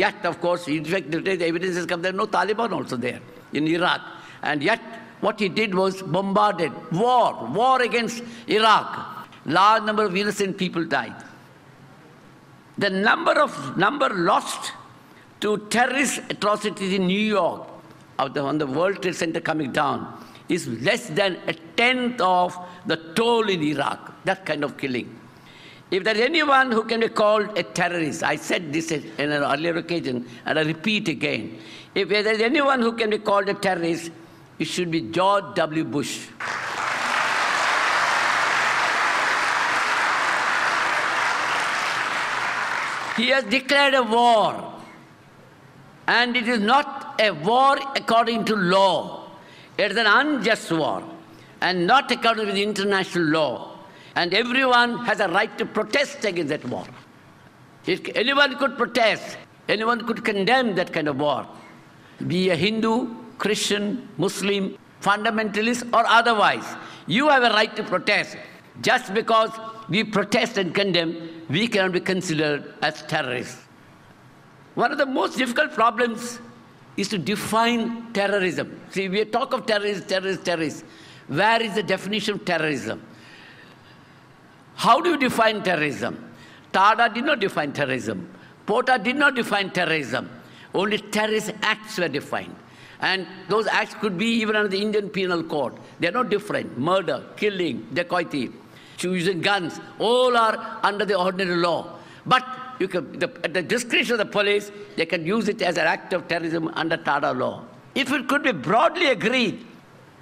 Yet, of course, in fact, the evidence has come there are no Taliban also there in Iraq. And yet, what he did was bombarded, war, war against Iraq. Large number of innocent people died. The number of number lost to terrorist atrocities in New York, of the, on the World Trade Center coming down, is less than a tenth of the toll in Iraq. That kind of killing. If there is anyone who can be called a terrorist, I said this in an earlier occasion, and I repeat again. If there is anyone who can be called a terrorist, it should be George W. Bush. He has declared a war. And it is not a war according to law. It is an unjust war and not according to international law. And everyone has a right to protest against that war. If anyone could protest, anyone could condemn that kind of war. Be a Hindu, Christian, Muslim, fundamentalist, or otherwise. You have a right to protest. Just because we protest and condemn, we cannot be considered as terrorists. One of the most difficult problems is to define terrorism. See, we talk of terrorists, terrorists, terrorists. Where is the definition of terrorism? How do you define terrorism? Tada did not define terrorism. POTA did not define terrorism. Only terrorist acts were defined. And those acts could be even under the Indian Penal Code. They're not different. Murder, killing, dacoity, using guns, all are under the ordinary law. But you can, the, at the discretion of the police, they can use it as an act of terrorism under Tada law. If it could be broadly agreed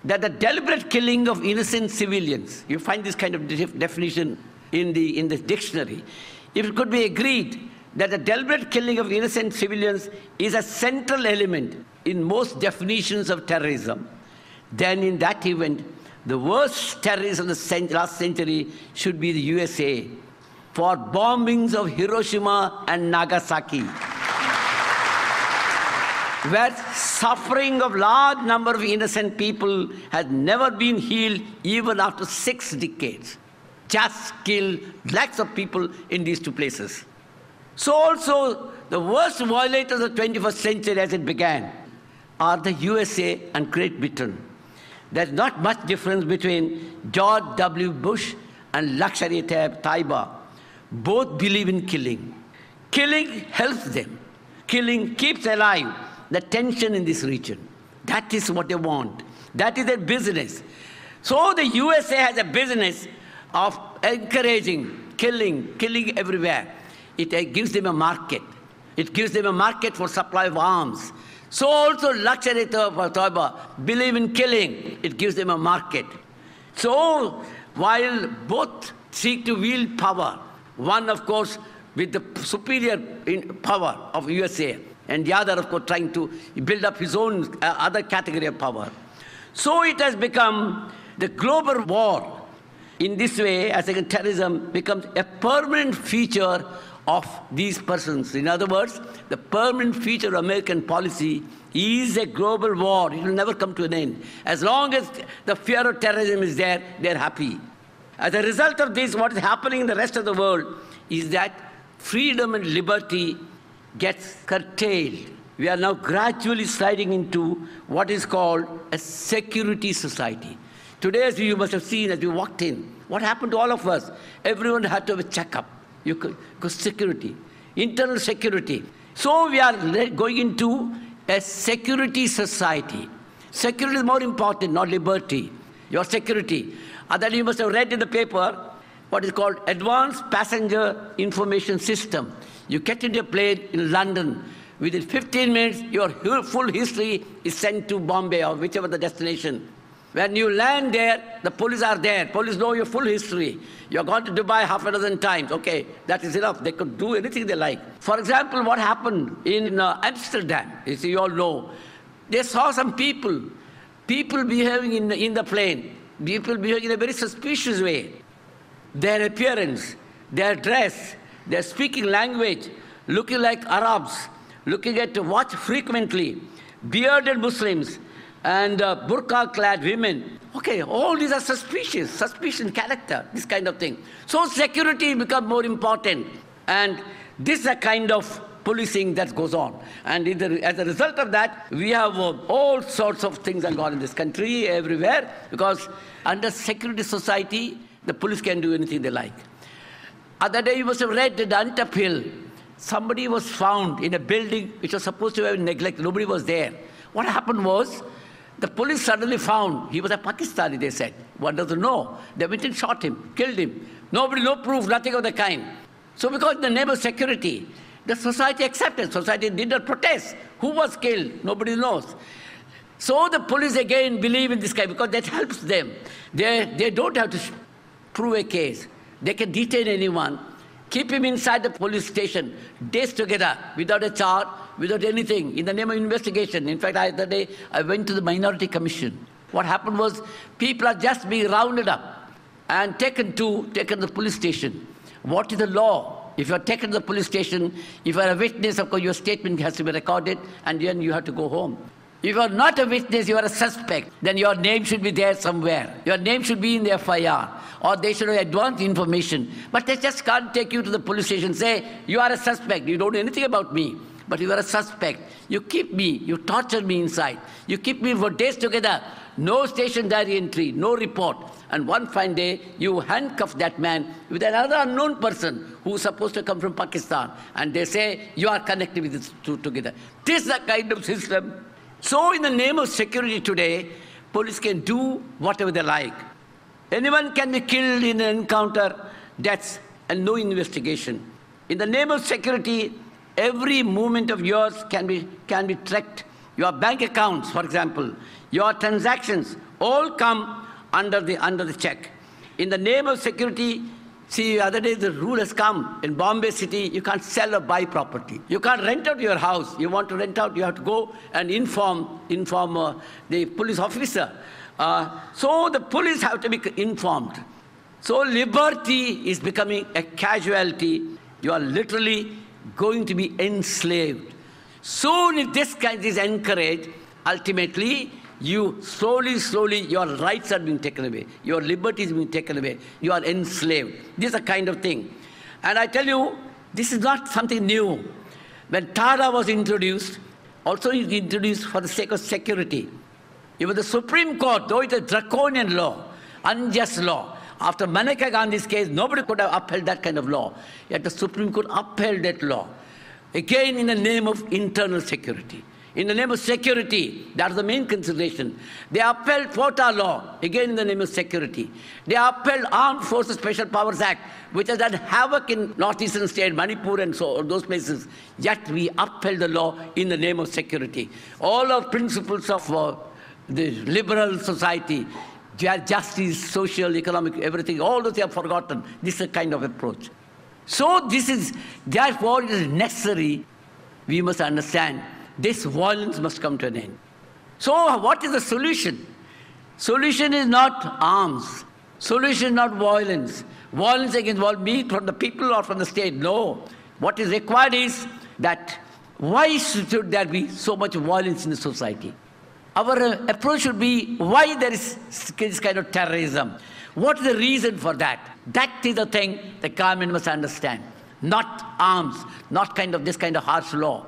that the deliberate killing of innocent civilians, you find this kind of def definition in the, in the dictionary, if it could be agreed that the deliberate killing of innocent civilians is a central element in most definitions of terrorism, then in that event, the worst terrorists of the last century should be the USA for bombings of Hiroshima and Nagasaki. where suffering of large number of innocent people has never been healed even after six decades. Just killed lakhs of people in these two places. So also, the worst violators of the 21st century as it began are the USA and Great Britain. There's not much difference between George W. Bush and Lashkar-e-Taiba. Both believe in killing. Killing helps them. Killing keeps alive the tension in this region. That is what they want. That is their business. So the USA has a business of encouraging killing, killing everywhere. It gives them a market. It gives them a market for supply of arms. So also Lashkar-e-Taiba believe in killing. It gives them a market. So while both seek to wield power, one of course with the superior power of USA, and the other of course trying to build up his own uh, other category of power. So it has become the global war in this way, as against terrorism, becomes a permanent feature of these persons. In other words, the permanent feature of American policy is a global war. It will never come to an end. As long as the fear of terrorism is there, they're happy. As a result of this, what is happening in the rest of the world is that freedom and liberty gets curtailed. We are now gradually sliding into what is called a security society. Today, as you must have seen as we walked in, what happened to all of us? Everyone had to have a checkup. You could, because security, internal security. So we are going into a security society. Security is more important, not liberty. Your security. And then you must have read in the paper what is called Advanced Passenger Information System. You get into a plane in London. Within 15 minutes, your full history is sent to Bombay or whichever the destination. When you land there, the police are there. Police know your full history. You're gone to Dubai half a dozen times. Okay, that is enough. They could do anything they like. For example, what happened in uh, Amsterdam, you see, you all know. They saw some people, people behaving in the, in the plane, people behaving in a very suspicious way. Their appearance, their dress, their speaking language, looking like Arabs, looking at watch frequently, bearded Muslims, and uh, burqa clad women. Okay, all these are suspicious, suspicious character, this kind of thing. So security becomes more important. And this is a kind of policing that goes on. And as a result of that, we have uh, all sorts of things that go on in this country, everywhere, because under security society, the police can do anything they like. Other day, you must have read that Antop Hill. Somebody was found in a building which was supposed to have been neglected. Nobody was there. What happened was, the police suddenly found he was a Pakistani, they said. One doesn't know. They went and shot him, killed him. Nobody, no proof, nothing of the kind. So because the of security, the society accepted. Society did not protest. Who was killed? Nobody knows. So the police again believe in this guy because that helps them. They, they don't have to prove a case. They can detain anyone, keep him inside the police station days together without a charge, without anything, in the name of investigation. In fact, I, the day I went to the Minority Commission. What happened was people are just being rounded up and taken to taken to the police station. What is the law? If you are taken to the police station, if you are a witness, of course, your statement has to be recorded, and then you have to go home. If you are not a witness, you are a suspect, then your name should be there somewhere. Your name should be in the FIR, or they should have advanced information. But they just can't take you to the police station say, you are a suspect, you don't know anything about me but you are a suspect. You keep me, you torture me inside. You keep me for days together. No station diary entry, no report. And one fine day, you handcuff that man with another unknown person who's supposed to come from Pakistan. And they say, you are connected with this two together. This is the kind of system. So in the name of security today, police can do whatever they like. Anyone can be killed in an encounter, that's and no investigation. In the name of security, Every movement of yours can be, can be tracked. Your bank accounts, for example, your transactions all come under the, under the check. In the name of security, see, the other day the rule has come. In Bombay city, you can't sell or buy property. You can't rent out your house. You want to rent out, you have to go and inform, inform uh, the police officer. Uh, so the police have to be informed. So liberty is becoming a casualty. You are literally going to be enslaved. Soon, if this kind is encouraged, ultimately, you slowly, slowly, your rights are being taken away. Your liberty is being taken away. You are enslaved. This is a kind of thing. And I tell you, this is not something new. When Tada was introduced, also it introduced for the sake of security. Even the Supreme Court, though it's a draconian law, unjust law, after Maneka Gandhi's case, nobody could have upheld that kind of law. Yet the Supreme Court upheld that law. Again, in the name of internal security. In the name of security, that's the main consideration. They upheld POTA law, again in the name of security. They upheld Armed Forces Special Powers Act, which has done havoc in northeastern state, Manipur and so those places. Yet we upheld the law in the name of security. All our principles of uh, the liberal society, justice, social, economic, everything, all those are forgotten. This is a kind of approach. So this is, therefore it is necessary, we must understand, this violence must come to an end. So what is the solution? Solution is not arms. Solution is not violence. Violence against me from the people or from the state. No. What is required is that why should there be so much violence in the society? Our uh, approach should be why there is this kind of terrorism. What is the reason for that? That is the thing the government must understand. Not arms, not kind of this kind of harsh law.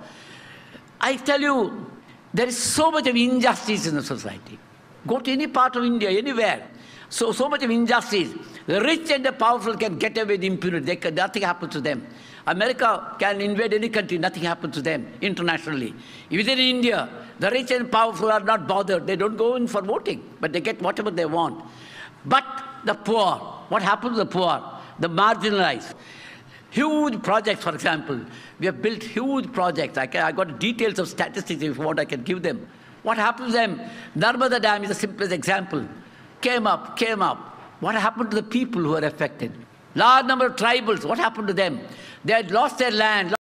I tell you, there is so much of injustice in the society. Go to any part of India, anywhere. So, so much of injustice. The rich and the powerful can get away with impunity. Can, nothing happens to them. America can invade any country, nothing happens to them internationally. Within India, the rich and powerful are not bothered. They don't go in for voting, but they get whatever they want. But the poor, what happens to the poor? The marginalized. Huge projects, for example. We have built huge projects. I, can, I got details of statistics if you want, I can give them. What happens to them? Narmada Dam is the simplest example. Came up, came up. What happened to the people who are affected? Large number of tribals, what happened to them? They had lost their land.